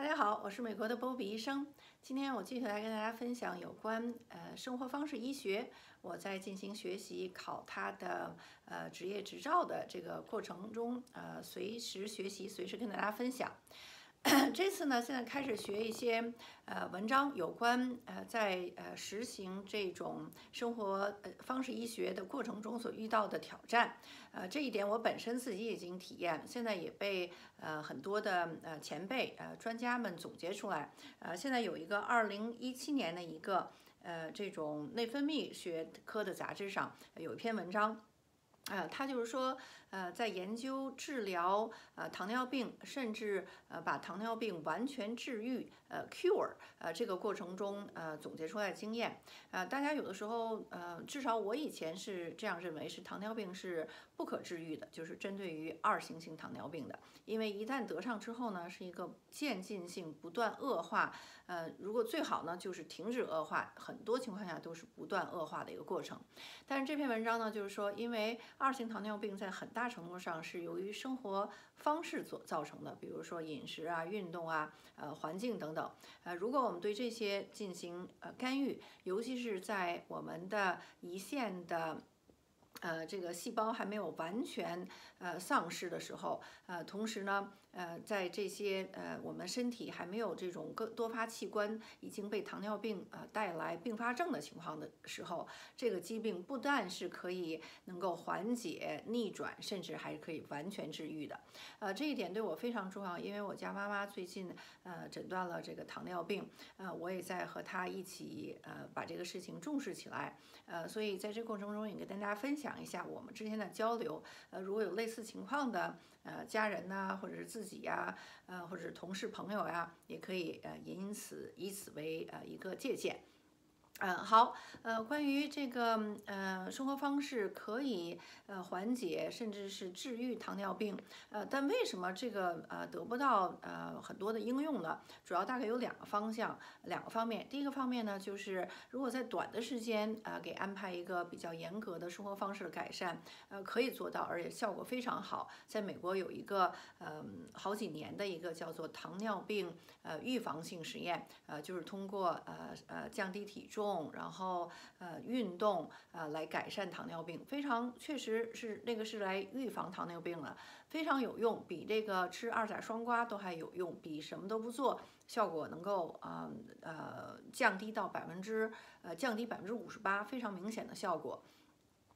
大家好，我是美国的波比医生。今天我继续来跟大家分享有关呃生活方式医学，我在进行学习考他的呃职业执照的这个过程中，呃随时学习，随时跟大家分享。这次呢，现在开始学一些呃文章，有关呃在呃实行这种生活呃方式医学的过程中所遇到的挑战。呃，这一点我本身自己已经体验，现在也被呃很多的呃前辈呃专家们总结出来。呃，现在有一个二零一七年的一个呃这种内分泌学科的杂志上有一篇文章。呃，他就是说，呃，在研究治疗呃糖尿病，甚至呃把糖尿病完全治愈，呃 cure，呃这个过程中，呃总结出来的经验，呃大家有的时候，呃至少我以前是这样认为，是糖尿病是不可治愈的，就是针对于二型性糖尿病的，因为一旦得上之后呢，是一个渐进性不断恶化，呃如果最好呢就是停止恶化，很多情况下都是不断恶化的一个过程。但是这篇文章呢，就是说因为二型糖尿病在很大程度上是由于生活方式所造成的，比如说饮食啊、运动啊、呃环境等等。呃，如果我们对这些进行呃干预，尤其是在我们的胰腺的。呃，这个细胞还没有完全呃丧失的时候，呃，同时呢，呃，在这些呃我们身体还没有这种各多发器官已经被糖尿病呃带来并发症的情况的时候，这个疾病不但是可以能够缓解、逆转，甚至还是可以完全治愈的。呃，这一点对我非常重要，因为我家妈妈最近呃诊断了这个糖尿病，呃，我也在和她一起呃把这个事情重视起来，呃，所以在这过程中也跟大家分享。一下我们之间的交流，呃，如果有类似情况的，呃，家人呐，或者是自自己呀，呃，或者是同事朋友呀，也可以呃，因此以此为呃一个借鉴。嗯，好，呃，关于这个呃生活方式可以呃缓解甚至是治愈糖尿病，呃，但为什么这个呃得不到呃很多的应用呢？主要大概有两个方向，两个方面。第一个方面呢，就是如果在短的时间呃给安排一个比较严格的生活方式的改善，呃，可以做到，而且效果非常好。在美国有一个呃好几年的一个叫做糖尿病呃预防性实验，呃，就是通过呃呃降低体重。然后呃运动呃来改善糖尿病，非常确实是那个是来预防糖尿病了，非常有用，比这个吃二甲双胍都还有用，比什么都不做效果能够啊呃降低到百分之呃降低百分之五十八，非常明显的效果。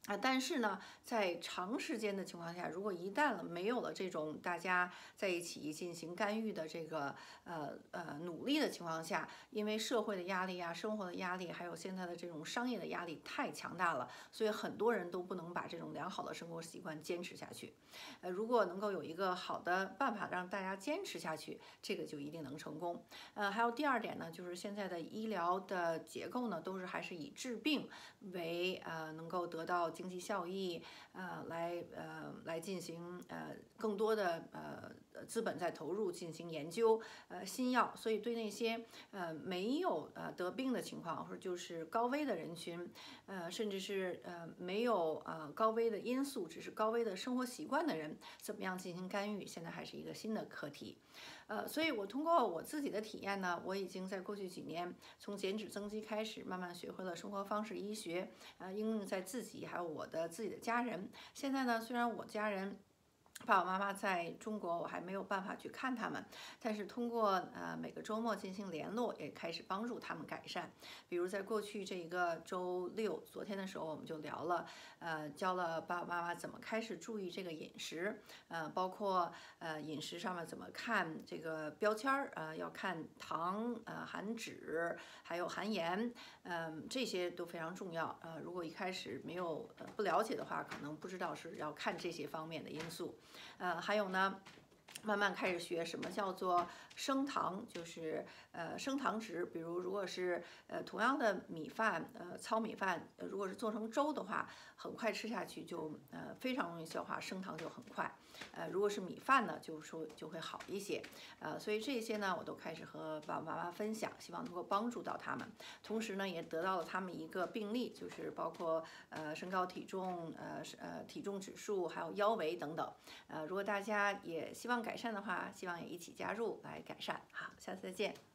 啊，但是呢，在长时间的情况下，如果一旦没有了这种大家在一起进行干预的这个呃呃努力的情况下，因为社会的压力啊、生活的压力，还有现在的这种商业的压力太强大了，所以很多人都不能把这种良好的生活习惯坚持下去。呃，如果能够有一个好的办法让大家坚持下去，这个就一定能成功。呃，还有第二点呢，就是现在的医疗的结构呢，都是还是以治病为呃能够得到。经济效益，呃，来呃来进行呃更多的呃资本在投入进行研究呃新药，所以对那些呃没有呃得病的情况或者就是高危的人群，呃甚至是呃没有呃高危的因素，只是高危的生活习惯的人，怎么样进行干预，现在还是一个新的课题。呃，所以我通过我自己的体验呢，我已经在过去几年从减脂增肌开始，慢慢学会了生活方式医学，呃，应用在自己还有我的自己的家人。现在呢，虽然我家人。爸爸妈妈在中国，我还没有办法去看他们，但是通过呃每个周末进行联络，也开始帮助他们改善。比如在过去这一个周六，昨天的时候，我们就聊了，呃，教了爸爸妈妈怎么开始注意这个饮食，呃，包括呃饮食上面怎么看这个标签儿，呃，要看糖，呃，含脂，还有含盐，嗯，这些都非常重要。呃，如果一开始没有呃不了解的话，可能不知道是要看这些方面的因素。呃，还有呢，慢慢开始学什么叫做升糖，就是呃升糖值。比如，如果是呃同样的米饭，呃糙米饭，如果是做成粥的话，很快吃下去就呃非常容易消化，升糖就很快。呃，如果是米饭呢，就说就会好一些。呃，所以这些呢，我都开始和爸爸妈妈分享，希望能够帮助到他们。同时呢，也得到了他们一个病例，就是包括呃身高体重，呃呃体重指数，还有腰围等等。呃，如果大家也希望改善的话，希望也一起加入来改善。好，下次再见。